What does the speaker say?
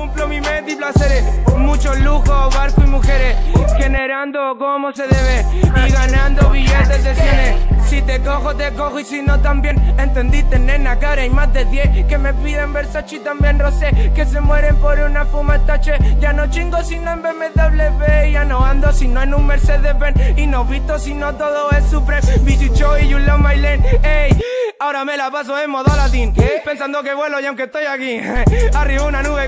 Cumplo mi meta y placeres, muchos lujos, barco y mujeres, generando como se debe y ganando billetes de cienes. Si te cojo, te cojo y si no también. Entendiste, nena, cara hay más de 10 Que me piden Versace y también Rosé. Que se mueren por una fumetache Ya no chingo si no en BMW Ya no ando si no en un Mercedes Benz Y no visto si no todo es Supreme Bicho y you love my lane, ey. Ahora me la paso en modo latín eh. Pensando que vuelo y aunque estoy aquí eh. Arriba una nube.